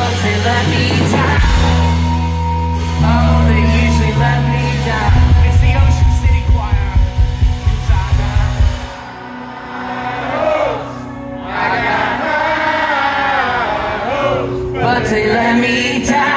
but they let me down. Oh, they usually let me down. It's the Ocean City I got but they let me down.